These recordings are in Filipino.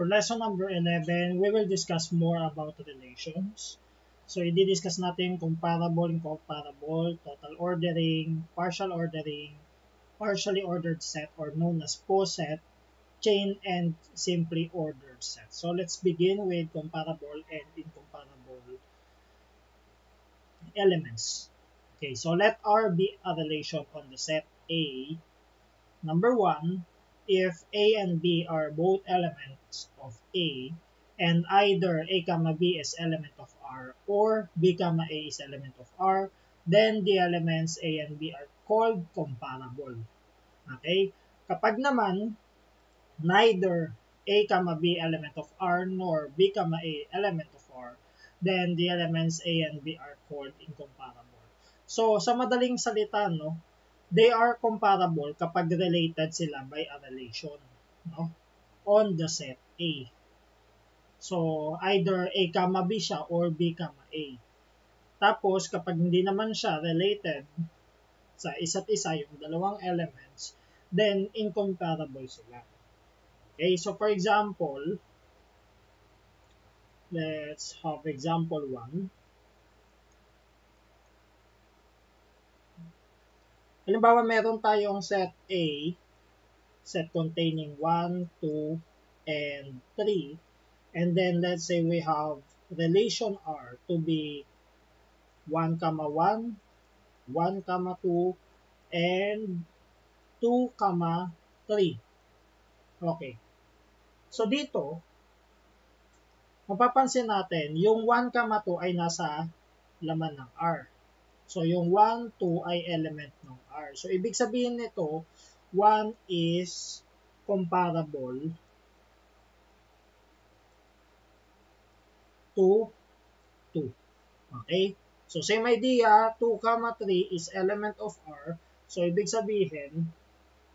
For lesson number 11, we will discuss more about relations. So, i-discuss natin comparable, incomparable, total ordering, partial ordering, partially ordered set or known as poset, chain, and simply ordered set. So, let's begin with comparable and incomparable elements. Okay, so let R be a relation on the set A. Number 1, if A and B are both elements of A, and either A comma B is element of R or B comma A is element of R, then the elements A and B are called comparable. Okay? Kapag naman, neither A comma B element of R nor B comma A element of R, then the elements A and B are called incomparable. So, sa madaling salita, no, they are comparable kapag related sila by a relation no? on the set A. So, either A comma B siya or B comma A. Tapos, kapag hindi naman siya related sa isa't isa yung dalawang elements, then incomparable sila. Okay, so for example, let's have example 1. Halimbawa, meron tayong set A, set containing 1, 2, and 3. And then, let's say we have relation R to be 1, 1, 1, 2, and 2, 3. Okay. So, dito, mapapansin natin, yung 1, 2 ay nasa laman ng R. So, yung 1, 2 ay element ng R. So, ibig sabihin nito, 1 is comparable to 2. Okay? So, same idea, 2, 3 is element of R. So, ibig sabihin,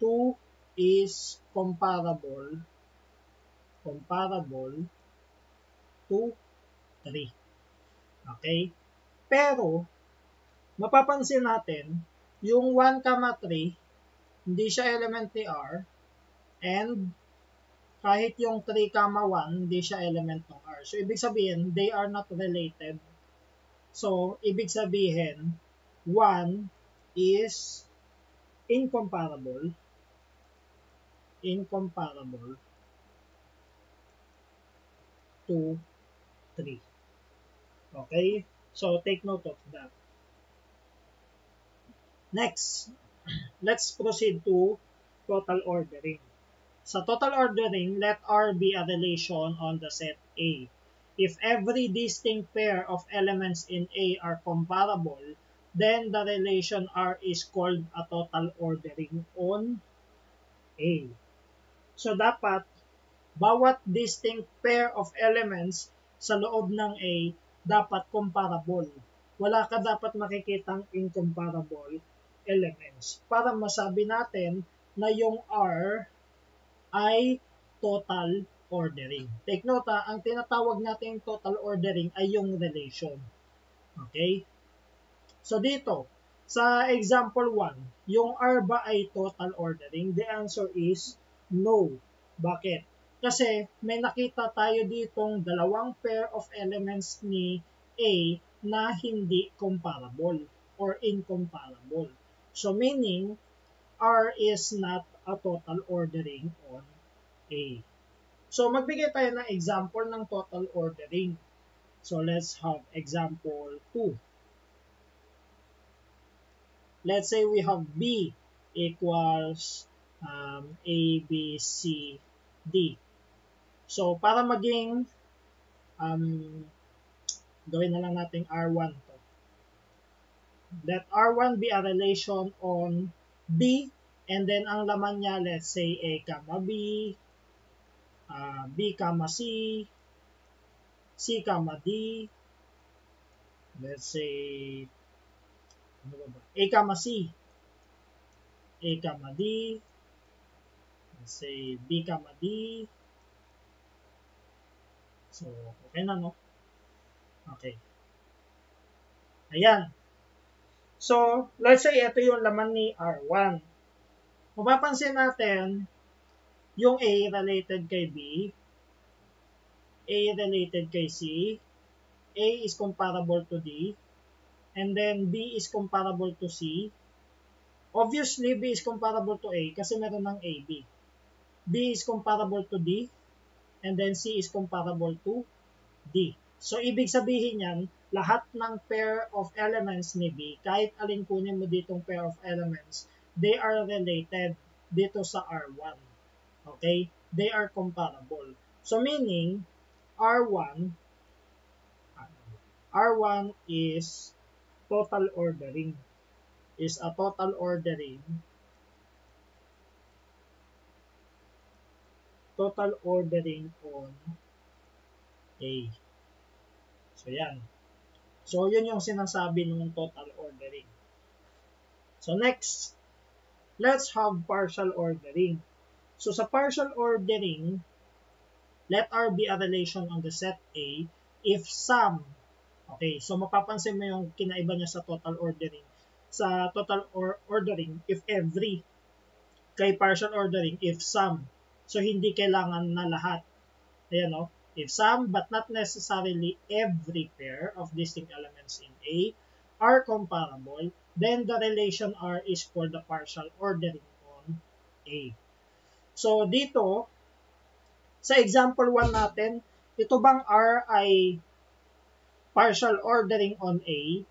2 is comparable comparable to 3. Okay? Pero, mapapansin natin, yung 1, 3, hindi siya element ni R, and kahit yung 3, 1, hindi siya element ng R. So, ibig sabihin, they are not related. So, ibig sabihin, 1 is incomparable, incomparable to 3. Okay? So, take note of that. Next, let's proceed to total ordering. Sa total ordering, let R be a relation on the set A. If every distinct pair of elements in A are comparable, then the relation R is called a total ordering on A. So, dapat, bawat distinct pair of elements sa loob ng A, dapat comparable. Wala ka dapat makikitang incomparable elements para masabi natin na yung R ay total ordering. Take note ha, ang tinatawag natin total ordering ay yung relation. Okay? So dito, sa example 1, yung R ba ay total ordering? The answer is no. Bakit? Kasi may nakita tayo ditong dalawang pair of elements ni A na hindi comparable or incomparable. So meaning, R is not a total ordering on A. So magbigay tayo ng example ng total ordering. So let's have example 2. Let's say we have B equals um, A, B, C, D. So para maging um, gawin na lang natin R1 let R1 be a relation on B and then ang laman niya let's say A comma B uh, B comma C C comma D let's say ano ba ba? A comma C A comma D let's say B comma D. So okay na no? Okay. Ayan So, let's say ito yung laman ni R1. Mapapansin natin, yung A related kay B, A related kay C, A is comparable to D, and then B is comparable to C. Obviously, B is comparable to A kasi meron ng AB. B is comparable to D, and then C is comparable to D. So, ibig sabihin yan, lahat ng pair of elements ni B, kahit alin kunin mo ditong pair of elements, they are related dito sa R1. Okay? They are comparable. So, meaning, R1, R1 is total ordering, is a total ordering, total ordering on A. So, yan. So, yun yung sinasabi ng total ordering. So, next, let's have partial ordering. So, sa partial ordering, let R be a relation on the set A if sum, okay, so mapapansin mo yung kinaiba niya sa total ordering. Sa total or ordering, if every, kay partial ordering, if sum. So, hindi kailangan na lahat. Ayan o. No? If some, but not necessarily every pair of distinct elements in A are comparable, then the relation R is for the partial ordering on A. So, dito, sa example 1 natin, ito bang R ay partial ordering on A?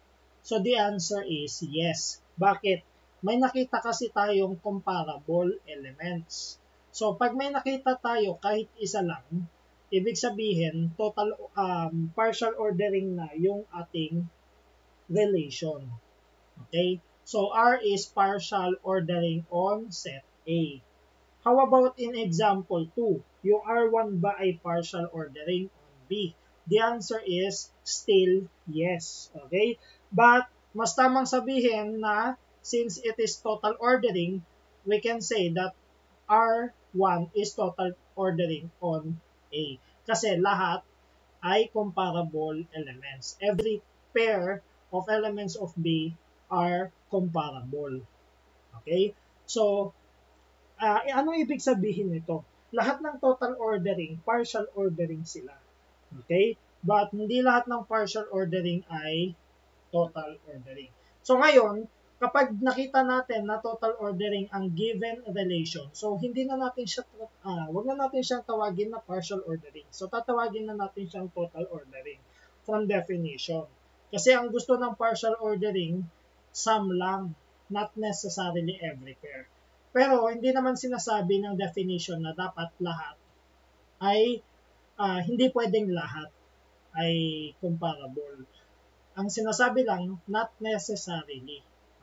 So the answer is yes. Bakit? May nakita kasi tayong comparable elements. So pag may nakita tayo kahit isa lang, ibig sabihin total um, partial ordering na yung ating relation. Okay? So R is partial ordering on set A. How about in example 2? Yung R1 ba ay partial ordering on B? The answer is still yes. Okay? But, mas tamang sabihin na since it is total ordering, we can say that R1 is total ordering on A. Kasi lahat ay comparable elements. Every pair of elements of B are comparable. Okay? So, uh, ano ibig sabihin nito? Lahat ng total ordering, partial ordering sila. Okay? But hindi lahat ng partial ordering ay total ordering. So ngayon, kapag nakita natin na total ordering ang given relation, so hindi na natin siya, uh, wag na natin siyang tawagin na partial ordering. So tatawagin na natin siyang total ordering from definition. Kasi ang gusto ng partial ordering, sum lang, not necessarily every pair. Pero hindi naman sinasabi ng definition na dapat lahat ay uh, hindi pwedeng lahat ay comparable. Ang sinasabi lang, not necessarily.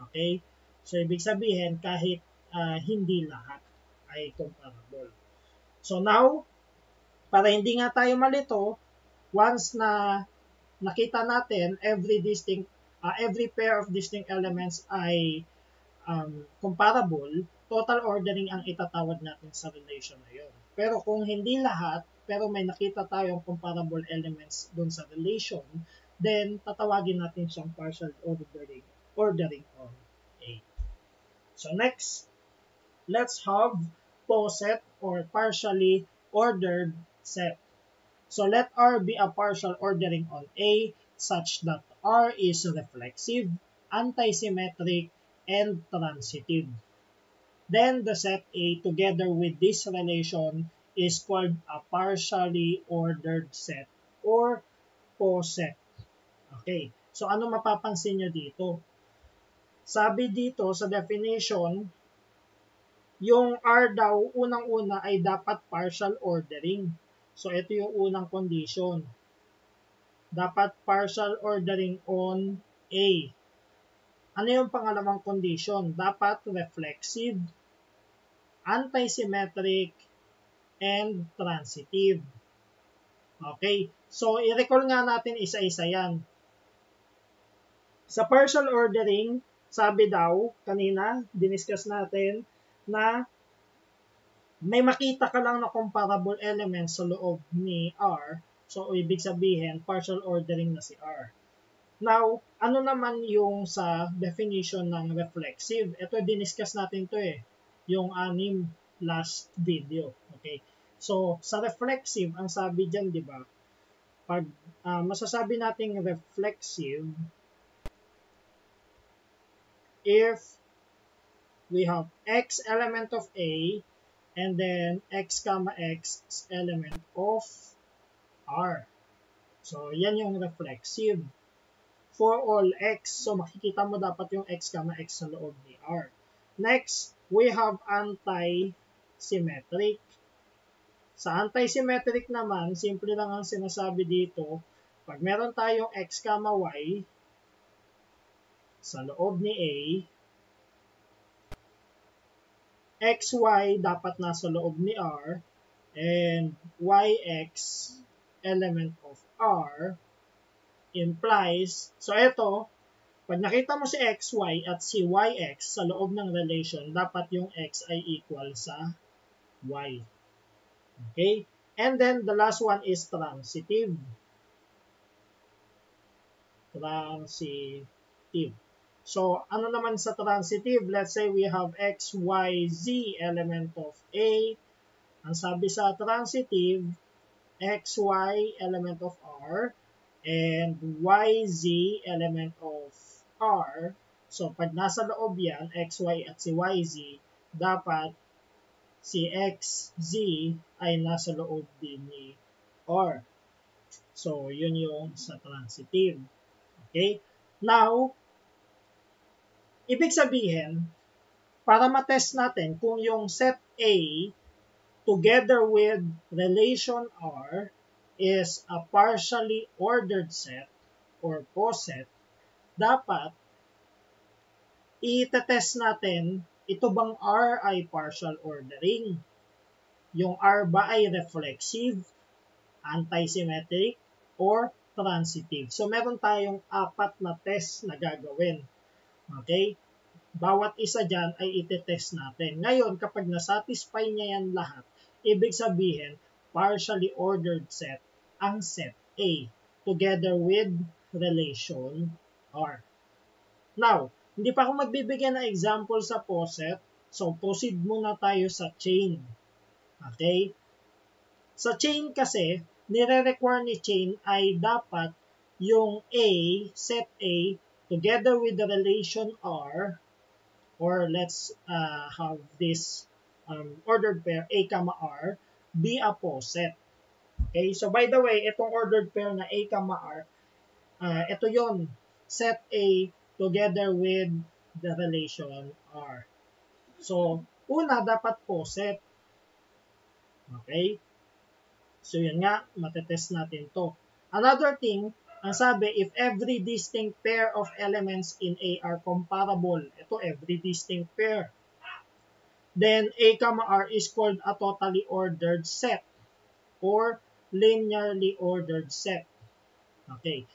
Okay? So, ibig sabihin, kahit uh, hindi lahat ay comparable. So, now, para hindi nga tayo malito, once na nakita natin every distinct, uh, every pair of distinct elements ay um, comparable, total ordering ang itatawag natin sa relation na yun. Pero kung hindi lahat, pero may nakita tayong comparable elements dun sa relation, then tatawagin natin siyang partial ordering, ordering on. So next, let's have poset or partially ordered set. So let R be a partial ordering on A such that R is reflexive, antisymmetric, and transitive. Then the set A together with this relation is called a partially ordered set or poset. Okay, so ano mapapansin nyo dito? Sabi dito sa definition, yung R daw unang-una ay dapat partial ordering. So ito yung unang condition. Dapat partial ordering on A. Ano yung pangalawang condition? Dapat reflexive antisymmetric, and transitive. Okay, so i-recall nga natin isa-isa yan. Sa partial ordering, sabi daw kanina, diniscuss natin na may makita ka lang na comparable elements sa loob ni R. So, ibig sabihin, partial ordering na si R. Now, ano naman yung sa definition ng reflexive? Ito, diniscuss natin to eh yung anim last video. Okay? So, sa reflexive, ang sabi dyan, di ba, pag uh, masasabi nating reflexive if we have x element of A and then x comma x element of R. So, yan yung reflexive. For all x, so makikita mo dapat yung x comma x sa loob ni R. Next, we have anti-symmetric. Sa anti-symmetric naman, simple lang ang sinasabi dito, pag meron tayong x comma y sa loob ni A, xy dapat nasa loob ni R, and yx element of R implies, so ito, pag nakita mo si xy at si yx sa loob ng relation, dapat yung x ay equal sa y. Okay? And then the last one is transitive. Transitive. So, ano naman sa transitive? Let's say we have x, y, z element of A. Ang sabi sa transitive, x, y element of R and y, z element of R. So, pag nasa loob yan, x, y at si y, z, dapat si x, z ay nasa loob din ni R. So, yun yung sa transitive. Okay? Now, ibig sabihin, para matest natin kung yung set A together with relation R is a partially ordered set or coset, dapat i-test natin ito bang R ay partial ordering? Yung R ba ay reflexive, anti-symmetric, or transitive? So, meron tayong apat na test na gagawin. Okay? Bawat isa dyan ay iti-test natin. Ngayon, kapag nasatisfy niya yan lahat, ibig sabihin, partially ordered set ang set A together with relation R. Now, hindi pa ako magbibigyan ng example sa poset, so proceed muna tayo sa chain. Okay? Sa chain kasi, nire-require ni chain ay dapat yung A, set A, together with the relation R, or let's uh, have this um, ordered pair A, R, be a poset. Okay, so by the way, itong ordered pair na A, R, uh, ito yon set A together with the relation R. So, una, dapat poset. Okay? So, yun nga, matetest natin to. Another thing, ang sabi, if every distinct pair of elements in A are comparable, ito every distinct pair, then A, R is called a totally ordered set or linearly ordered set. Okay.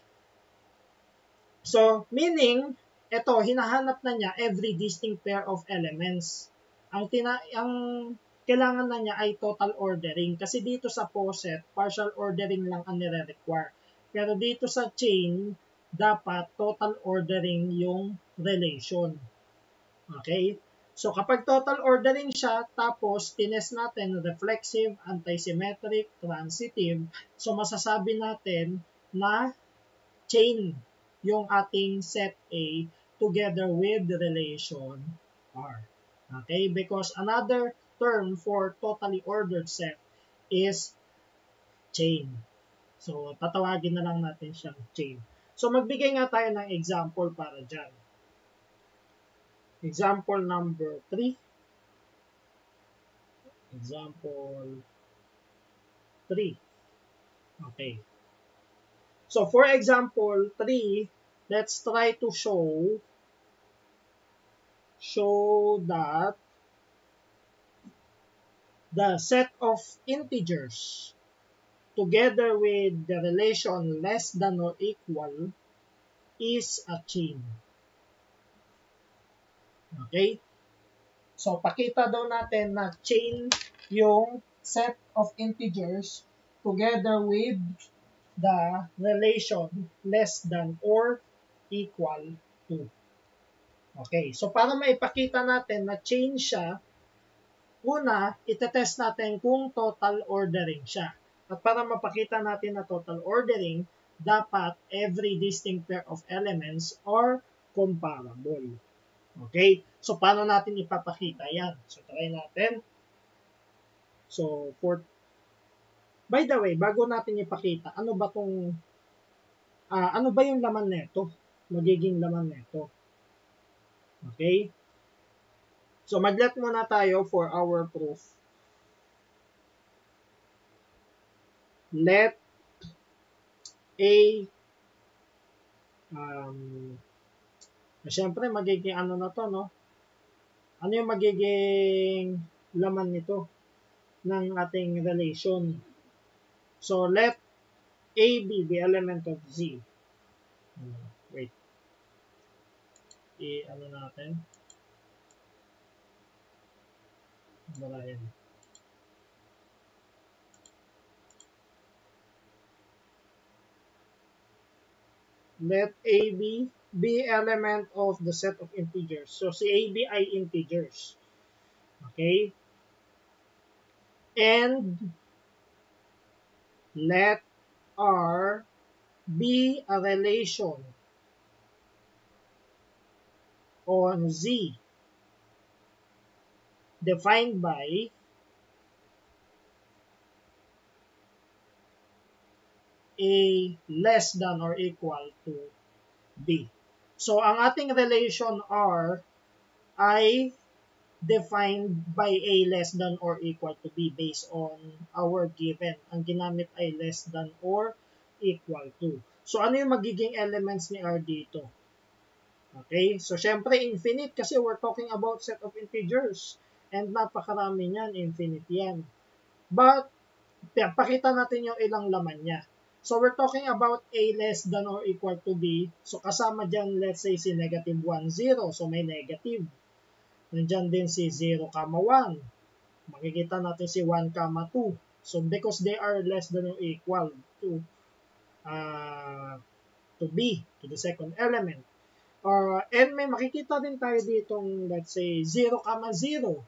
So, meaning, ito, hinahanap na niya every distinct pair of elements. Ang, tina ang kailangan na niya ay total ordering. Kasi dito sa poset, partial ordering lang ang nire-require. Pero dito sa chain, dapat total ordering yung relation. Okay? So kapag total ordering siya, tapos tines natin reflexive, antisymmetric, transitive, so masasabi natin na chain yung ating set A together with relation R. Okay? Because another term for totally ordered set is chain. So, tatawagin na lang natin siyang chain. So, magbigay nga tayo ng example para dyan. Example number 3. Example 3. Okay. So for example 3, let's try to show show that the set of integers together with the relation less than or equal is a chain. Okay? So, pakita daw natin na chain yung set of integers together with the relation less than or equal to. Okay, so para maipakita natin na chain siya, una, itetest natin kung total ordering siya. At para mapakita natin na total ordering, dapat every distinct pair of elements are comparable. Okay? So, paano natin ipapakita yan? So, try natin. So, for By the way, bago natin ipakita, ano ba tong uh, ano ba yung laman nito? Magiging laman nito. Okay? So, maglet muna tayo for our proof. Let A um, Siyempre, magiging ano na to, no? Ano yung magiging laman nito ng ating relation? So, let A be the element of Z. Wait. I, ano natin? Barayan. Let AB be element of the set of integers. So, si AB ay integers. Okay? And let R be a relation on Z defined by A less than or equal to B. So, ang ating relation R ay defined by A less than or equal to B based on our given. Ang ginamit ay less than or equal to. So, ano yung magiging elements ni R dito? Okay? So, syempre, infinite kasi we're talking about set of integers. And napakarami niyan, infinite yan. But, pakita natin yung ilang laman niya. So, we're talking about A less than or equal to B. So, kasama dyan, let's say, si negative 1, 0. So, may negative. Nandyan din si 0, 1. Makikita natin si 1, 2. So, because they are less than or equal to uh, to B, to the second element. Uh, and may makikita din tayo ditong, let's say, 0, 0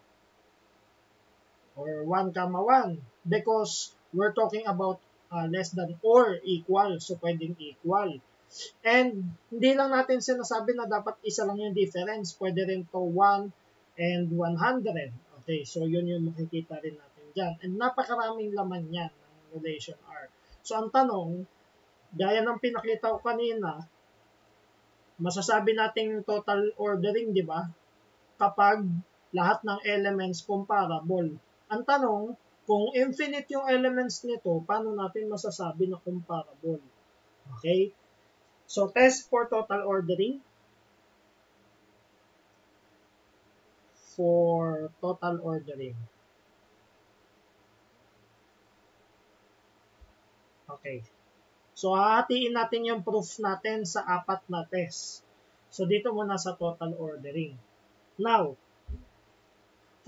or 1, 1 because we're talking about uh, less than or equal. So, pwedeng equal. And, hindi lang natin sinasabi na dapat isa lang yung difference. Pwede rin to 1 and 100. Okay, so yun yung makikita rin natin dyan. And napakaraming laman yan ng relation R. So, ang tanong, gaya ng pinakita ko kanina, masasabi nating total ordering, di ba? Kapag lahat ng elements comparable. Ang tanong, kung infinite yung elements nito, paano natin masasabi na comparable? Okay? So, test for total ordering. For total ordering. Okay. So, hahatiin natin yung proof natin sa apat na test. So, dito muna sa total ordering. Now,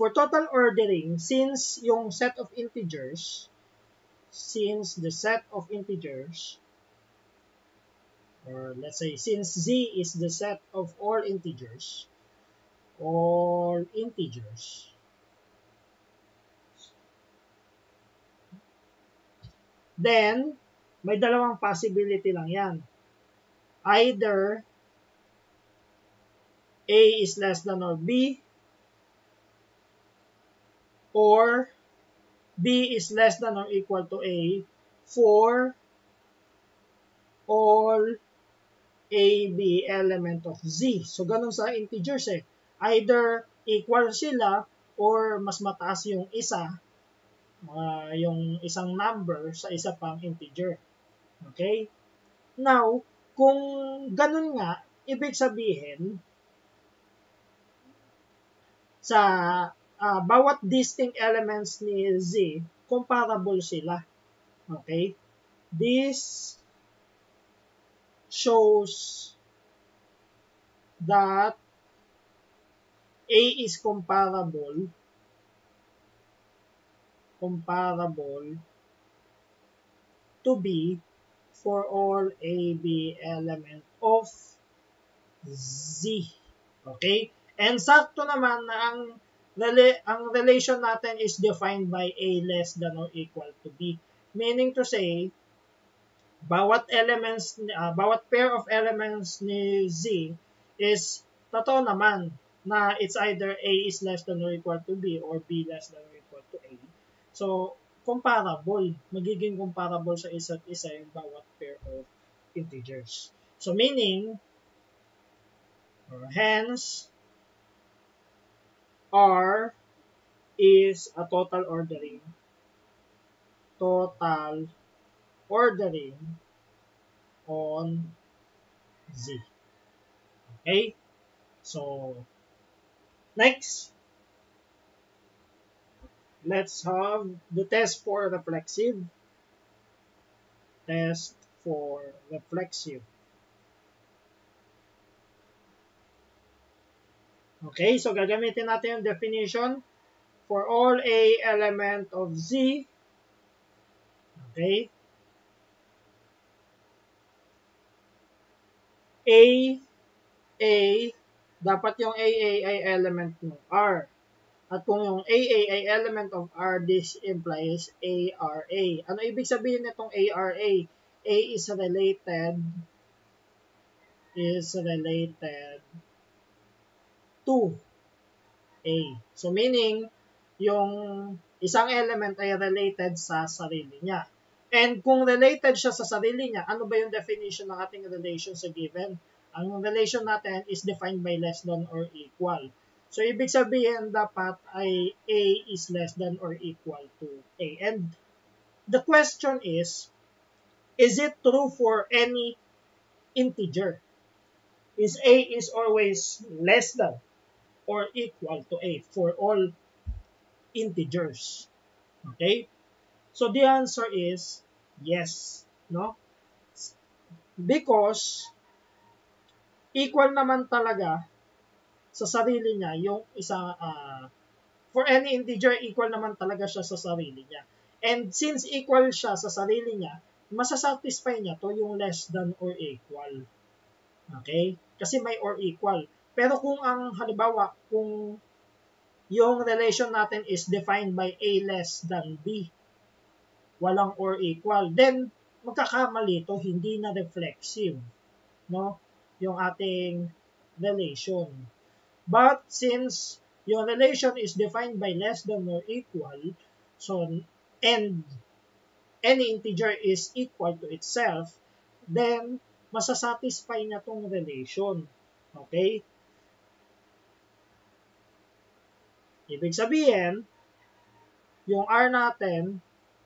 For total ordering, since yung set of integers, since the set of integers, or let's say since z is the set of all integers, all integers, then may dalawang possibility lang yan. Either a is less than or b or b is less than or equal to a for all a, b element of z. So, ganun sa integers eh. Either equal sila or mas mataas yung isa, uh, yung isang number sa isa pang integer. Okay? Now, kung ganun nga, ibig sabihin, sa uh, bawat distinct elements ni Z, comparable sila. Okay? This shows that A is comparable comparable to B for all A, B element of Z. Okay? And sakto naman na ang ang relation natin is defined by A less than or equal to B. Meaning to say, bawat elements, uh, bawat pair of elements ni Z is totoo naman na it's either A is less than or equal to B or B less than or equal to A. So, comparable. Magiging comparable sa isa't isa yung bawat pair of integers. So, meaning, hence, R is a total ordering. Total ordering on Z. Okay? So, next, let's have the test for reflexive. Test for reflexive. Okay, so gagamitin natin yung definition for all A element of Z. Okay. A, A, dapat yung AA ay element ng R. At kung yung AA ay element of R, this implies ARA. Ano ibig sabihin nitong ARA? A is related is related to A. So meaning, yung isang element ay related sa sarili niya. And kung related siya sa sarili niya, ano ba yung definition ng ating relation sa given? Ang relation natin is defined by less than or equal. So, ibig sabihin, dapat ay A is less than or equal to A. And the question is, is it true for any integer? Is A is always less than or equal to A for all integers? Okay? So, the answer is yes. No? Because, equal naman talaga sa sarili niya yung isa uh, for any integer equal naman talaga siya sa sarili niya and since equal siya sa sarili niya masasatisfy niya to yung less than or equal okay kasi may or equal pero kung ang halimbawa kung yung relation natin is defined by a less than b walang or equal then magkakamali to hindi na reflexive no yung ating relation But since your relation is defined by less than or equal, so and any integer is equal to itself, then masasatisfy niya tong relation. Okay? Ibig sabihin, yung R natin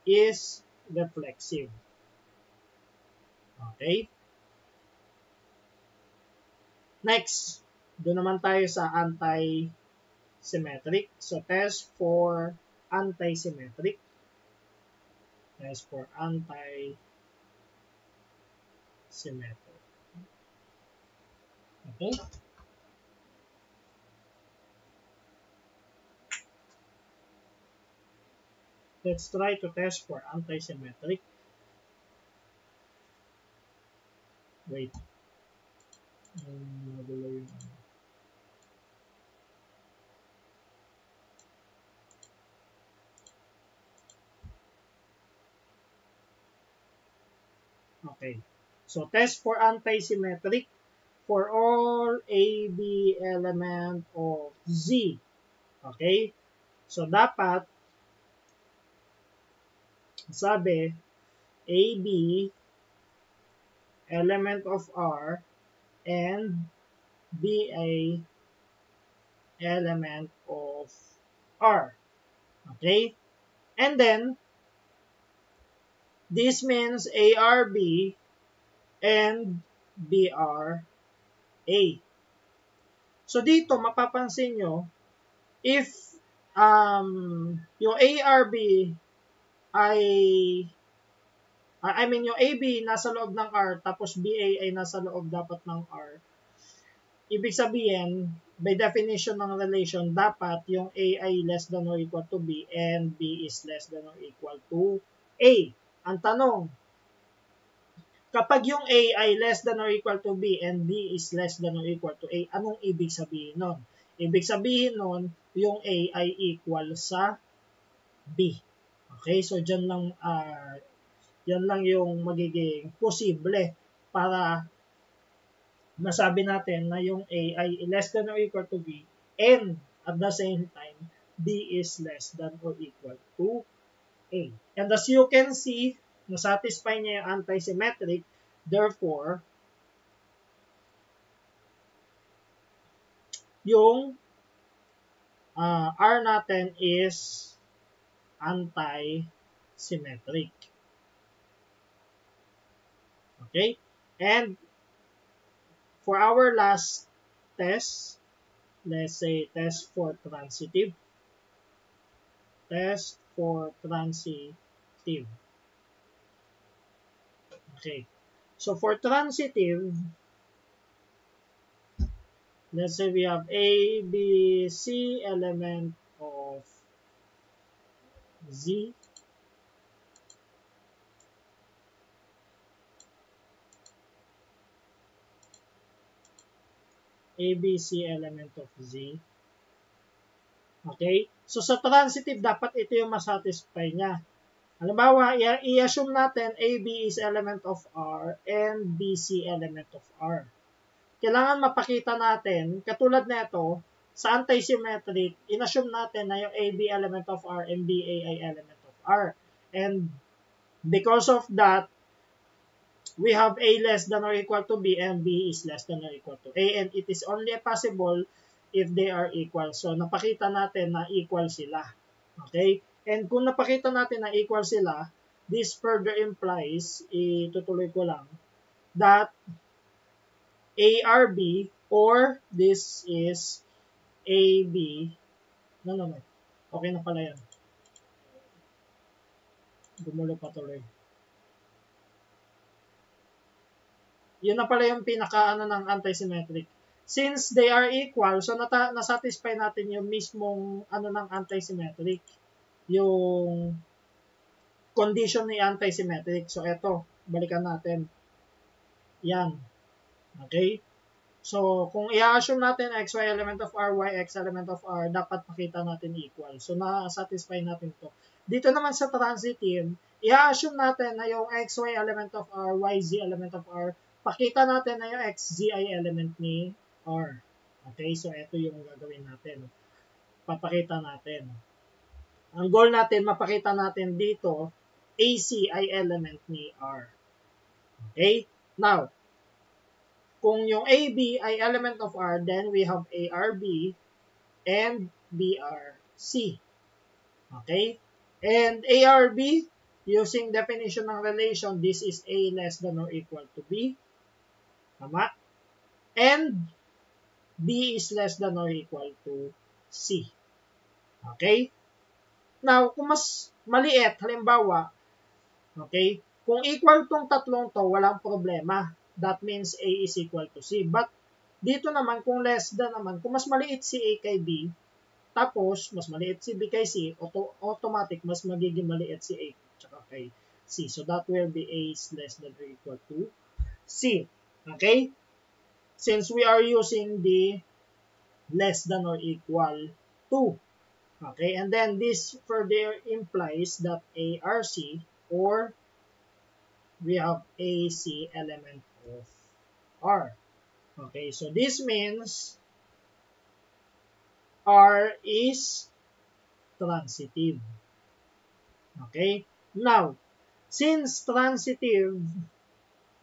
is reflexive. Okay? Next, doon naman tayo sa anti-symmetric. So, test for anti-symmetric. Test for anti-symmetric. Okay? Let's try to test for anti-symmetric. Wait. Ano. Okay. So, test for anti-symmetric for all AB element of Z. Okay? So, dapat, sabi, AB element of R and BA element of R. Okay? And then, This means ARB and BRA. So dito mapapansin nyo, if um, yung ARB ay I mean yung AB nasa loob ng R tapos BA ay nasa loob dapat ng R. Ibig sabihin, by definition ng relation, dapat yung A ay less than or equal to B and B is less than or equal to A. Ang tanong, kapag yung A ay less than or equal to B and B is less than or equal to A, anong ibig sabihin nun? Ibig sabihin nun, yung A ay equal sa B. Okay, so dyan lang uh, Yan lang yung magiging posible para masabi natin na yung A ay less than or equal to B and at the same time, B is less than or equal to A. And as you can see, nasatisfy niya yung anti-symmetric, therefore, yung uh, R natin is anti-symmetric. Okay? And for our last test, let's say test for transitive. Test for transitive. Okay. So for transitive, let's say we have A, B, C element of Z ABC element of Z. Okay? So, sa transitive, dapat ito yung masatisfy niya. Halimbawa, i-assume natin AB is element of R and BC element of R. Kailangan mapakita natin, katulad nito, sa anti-symmetric, in-assume natin na yung AB element of R and BA ay element of R. And because of that, we have A less than or equal to B and B is less than or equal to A and it is only possible if they are equal. So, napakita natin na equal sila. Okay? And kung napakita natin na equal sila, this further implies, itutuloy ko lang, that A are B or this is AB. No, no, no. Okay na pala yan. Gumulo pa tuloy. Yun na pala yung pinaka-ano ng anti-symmetric. Since they are equal, so nata- nasatisfy natin yung mismong ano ng anti-symmetric. Yung condition ni anti-symmetric. So, eto, balikan natin. Yan. Okay? So, kung i-assume natin x, y element of r, y, x element of r, dapat makita natin equal. So, na-satisfy natin to. Dito naman sa transitive, i-assume natin na yung x, y element of r, y, z element of r, pakita natin na yung x, z ay element ni R. Okay, so ito yung gagawin natin. Papakita natin. Ang goal natin, mapakita natin dito, AC ay element ni R. Okay? Now, kung yung AB ay element of R, then we have ARB and BRC. Okay? And ARB, using definition ng relation, this is A less than or equal to B. Tama? And B is less than or equal to C. Okay? Now, kung mas maliit, halimbawa, okay, kung equal tong tatlong to, walang problema. That means A is equal to C. But, dito naman, kung less than naman, kung mas maliit si A kay B, tapos, mas maliit si B kay C, auto automatic, mas magiging maliit si A tsaka kay C. So, that will be A is less than or equal to C. Okay? Since we are using the less than or equal to. Okay, and then this further implies that ARC or we have AC element of R. Okay, so this means R is transitive. Okay, now, since transitive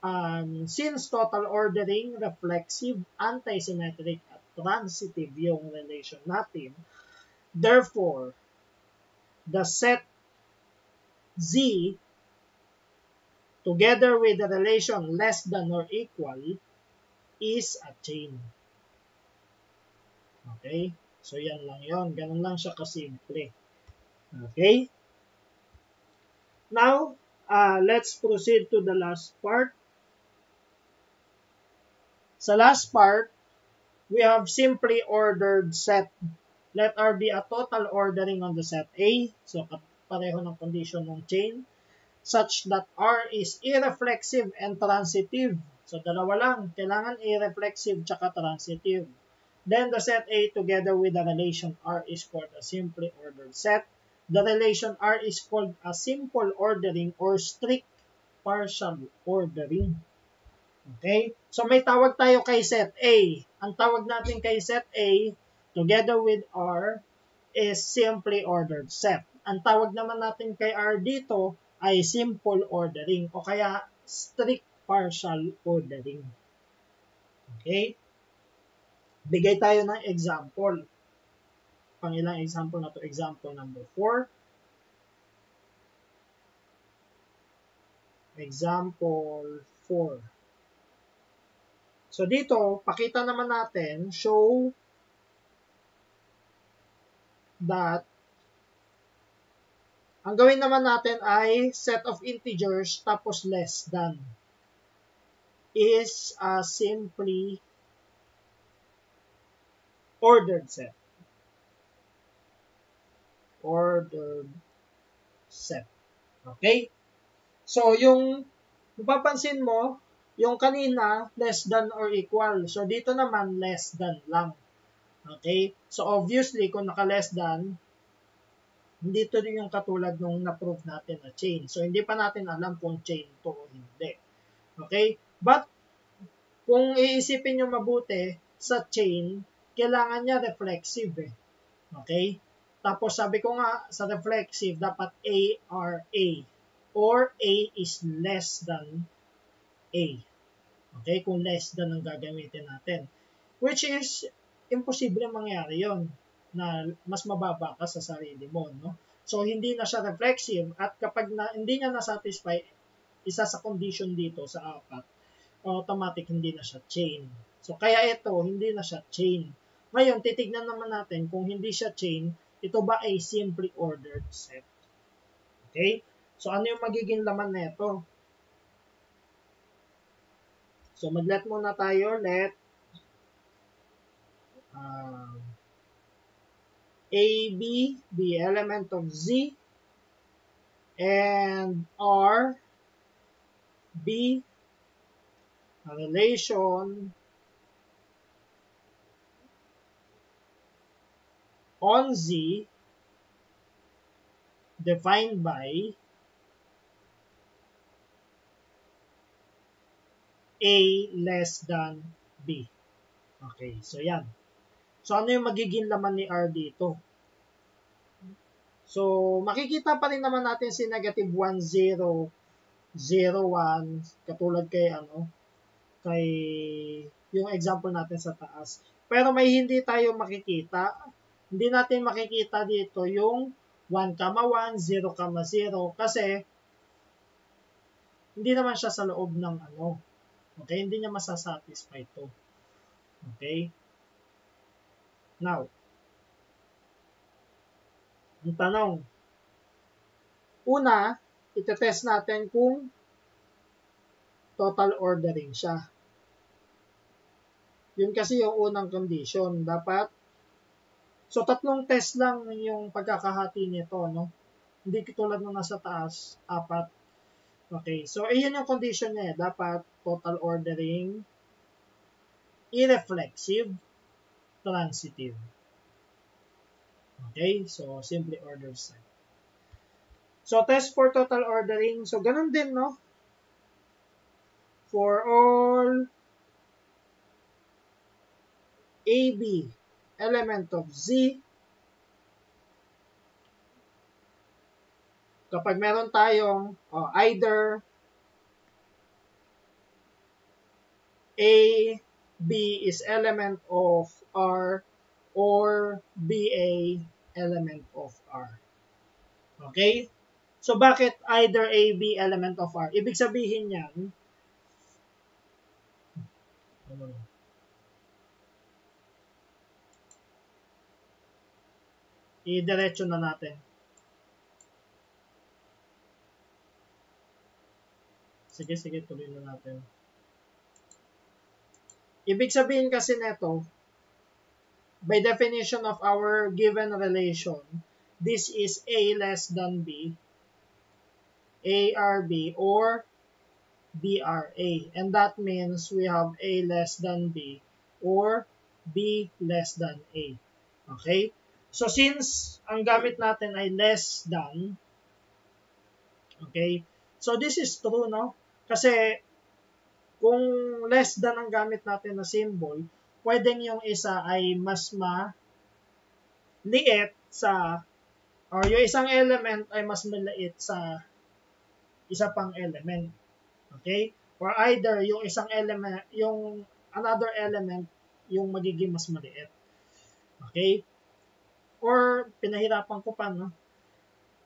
um, since total ordering, reflexive, antisymmetric, at transitive yung relation natin, therefore, the set Z together with the relation less than or equal is a chain. Okay? So, yan lang yon Ganun lang siya kasimple. Okay? Now, uh, let's proceed to the last part. Sa last part, we have simply ordered set. Let R be a total ordering on the set A. So, pareho ng condition ng chain. Such that R is irreflexive and transitive. So, dalawa lang. Kailangan irreflexive tsaka transitive. Then, the set A together with the relation R is called a simply ordered set. The relation R is called a simple ordering or strict partial ordering. Okay? So may tawag tayo kay set A. Ang tawag natin kay set A together with R is simply ordered set. Ang tawag naman natin kay R dito ay simple ordering o kaya strict partial ordering. Okay? Bigay tayo ng example. Pangilang example na to? Example number 4. Example 4. So dito, pakita naman natin, show that ang gawin naman natin ay set of integers tapos less than is a simply ordered set. Ordered set. Okay? So, yung mapapansin mo, yung kanina, less than or equal. So, dito naman, less than lang. Okay? So, obviously, kung naka-less than, hindi to yung katulad nung na-prove natin na chain. So, hindi pa natin alam kung chain to o hindi. Okay? But, kung iisipin nyo mabuti, sa chain, kailangan niya reflexive eh. Okay? Tapos sabi ko nga, sa reflexive, dapat A, R, A or A is less than A. Okay? Kung less than ang gagamitin natin. Which is, imposible mangyari yon na mas mababa ka sa sarili mo. No? So, hindi na siya reflexive at kapag na, hindi niya na-satisfy, isa sa condition dito sa apat, automatic hindi na siya chain. So, kaya ito, hindi na siya chain. Ngayon, titignan naman natin kung hindi siya chain, ito ba ay simply ordered set. Okay? So, ano yung magiging laman nito? So, mag-let muna tayo. Let uh, A, B the element of Z and R be a relation on Z defined by A less than B. Okay, so yan. So ano yung magiging laman ni R dito? So makikita pa rin naman natin si negative 1, 0, 0, 1, katulad kay ano, kay yung example natin sa taas. Pero may hindi tayo makikita. Hindi natin makikita dito yung 1, 1, 0, 0 kasi hindi naman siya sa loob ng ano, Okay, hindi niya masasatisfy to. Okay? Now, ang tanong, una, itetest natin kung total ordering siya. Yun kasi yung unang condition. Dapat, so tatlong test lang yung pagkakahati nito, no? Hindi tulad nung nasa taas, apat, Okay, so ayan yung condition niya. Eh. Dapat total ordering, irreflexive, transitive. Okay, so simply order set. So test for total ordering. So ganun din, no? For all AB element of Z kapag meron tayong oh, either A, B is element of R or BA element of R. Okay? So, bakit either A, B element of R? Ibig sabihin yan, i-diretso na natin. Sige, sige, tuloy na natin. Ibig sabihin kasi neto, by definition of our given relation, this is A less than B, ARB, or BRA. And that means we have A less than B, or B less than A. Okay? So since ang gamit natin ay less than, okay, So this is true, no? Kasi kung less than ang gamit natin na symbol, pwedeng yung isa ay mas ma liit sa or yung isang element ay mas maliit sa isa pang element. Okay? Or either yung isang element, yung another element yung magiging mas maliit. Okay? Or pinahirapan ko pa, no?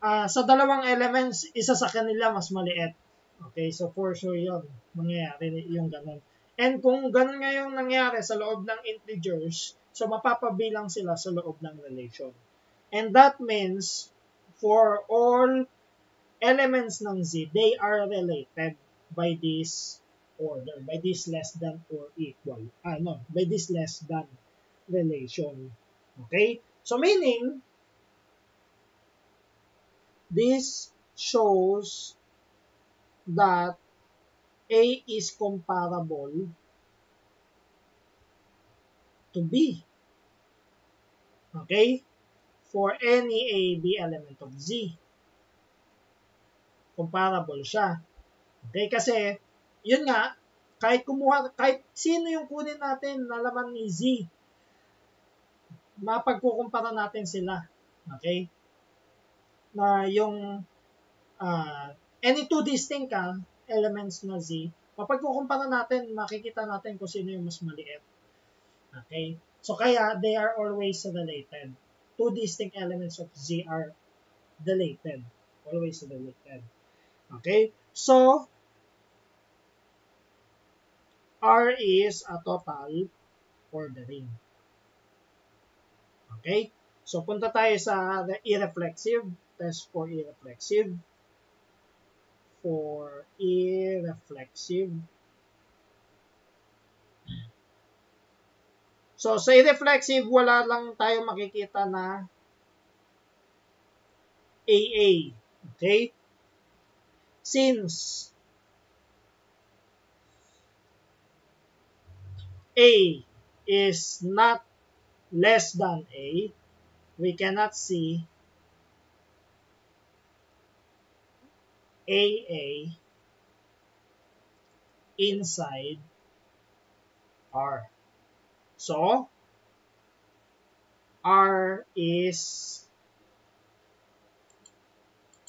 Uh, sa dalawang elements, isa sa kanila mas maliit. Okay, so for sure yun, mangyayari yung ganun. And kung ganun nga yung nangyari sa loob ng integers, so mapapabilang sila sa loob ng relation. And that means, for all elements ng Z, they are related by this order, by this less than or equal. Ah, no, by this less than relation. Okay? So meaning, this shows that A is comparable to B. Okay? For any A, B element of Z. Comparable siya. Okay? Kasi, yun nga, kahit kumuha, kahit sino yung kunin natin na laman ni Z, mapagkukumpara natin sila. Okay? Na yung uh, any two distinct uh, elements na Z, mapagkukumpara natin, makikita natin kung sino yung mas maliit. Okay? So kaya, they are always related. Two distinct elements of Z are related. Always related. Okay? So, R is a total ordering. Okay? So, punta tayo sa irreflexive. Test for irreflexive for irreflexive. So, sa irreflexive, wala lang tayo makikita na AA. Okay? Since A is not less than A, we cannot see AA inside R. So, R is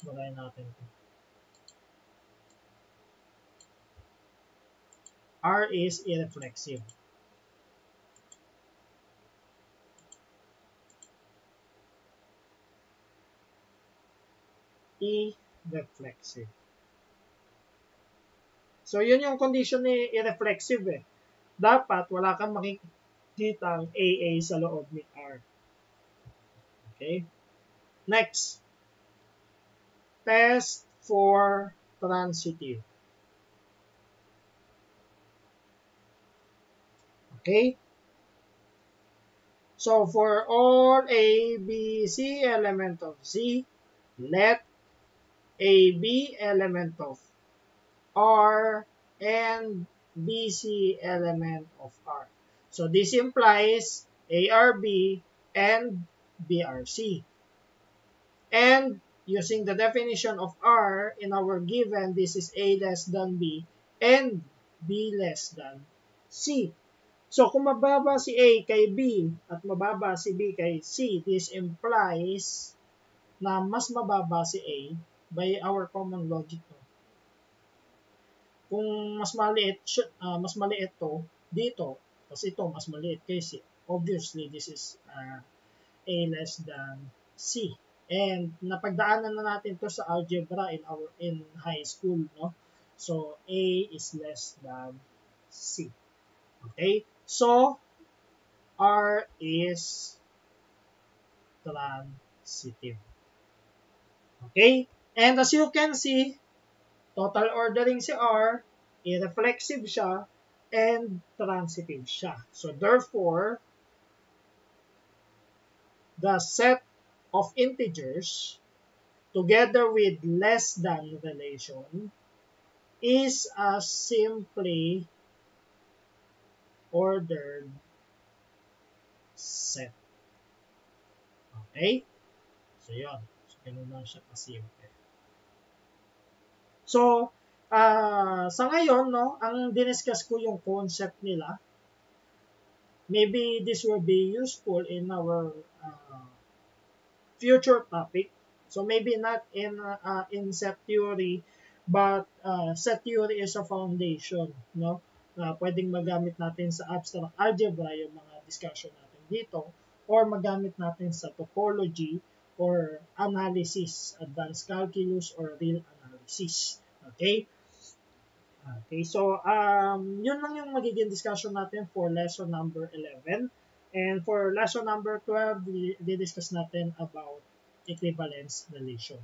Bagay natin ito. R is irreflexive. E reflexive. So, yun yung condition ni irreflexive eh. Dapat wala kang makikita ang AA sa loob ni R. Okay? Next. Test for transitive. Okay? So, for all A, B, C element of Z, let AB element of R and BC element of R. So this implies ARB and BRC. And using the definition of R in our given, this is A less than B and B less than C. So kung mababa si A kay B at mababa si B kay C, this implies na mas mababa si A by our common logic. No? Kung mas maliit, uh, mas maliit to dito, kasi ito mas maliit kasi obviously this is uh, A less than C. And napagdaanan na natin to sa algebra in our in high school, no? So A is less than C. Okay? So R is transitive. Okay? And as you can see, total ordering si R, irreflexive siya, and transitive siya. So therefore, the set of integers together with less than relation is a simply ordered set. Okay? So, yun. So, ganun lang siya kasimple. So, uh, sa ngayon, no, ang diniscuss ko yung concept nila. Maybe this will be useful in our uh, future topic. So maybe not in uh, in set theory, but uh, set theory is a foundation, no? Uh, pwedeng magamit natin sa abstract algebra yung mga discussion natin dito or magamit natin sa topology or analysis, advanced calculus or real analysis. Okay? Okay, so um, yun lang yung magiging discussion natin for lesson number 11. And for lesson number 12, di-discuss natin about equivalence relation.